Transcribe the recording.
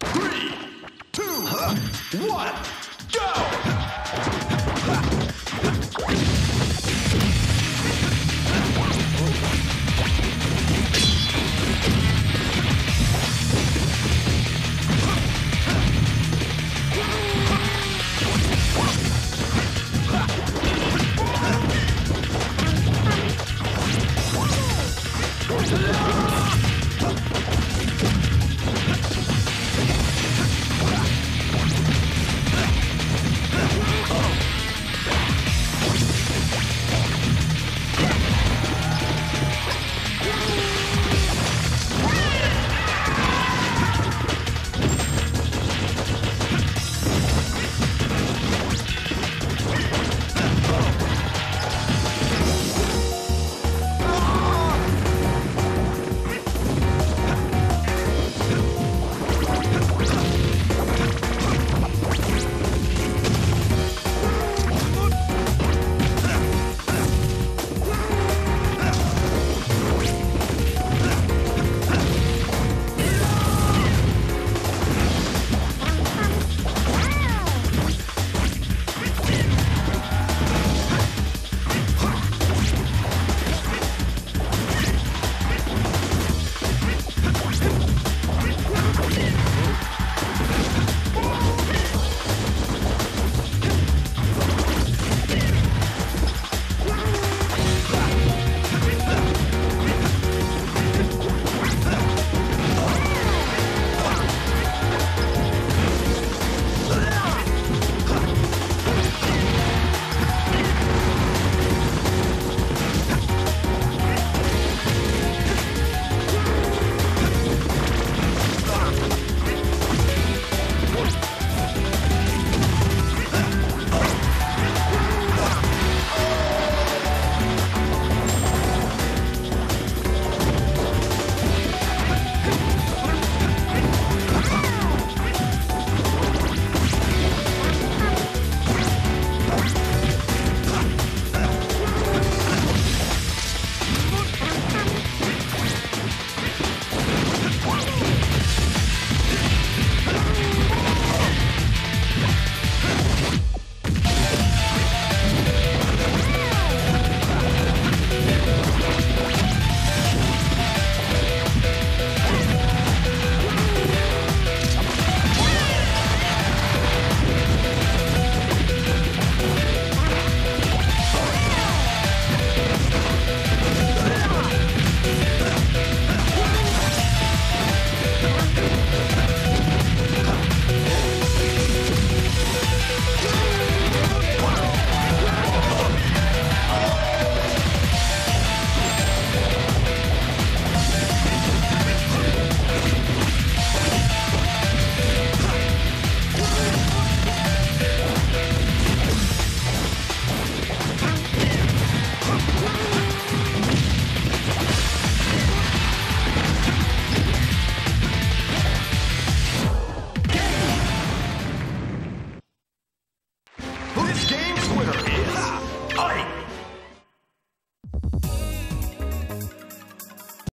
Three, two, one.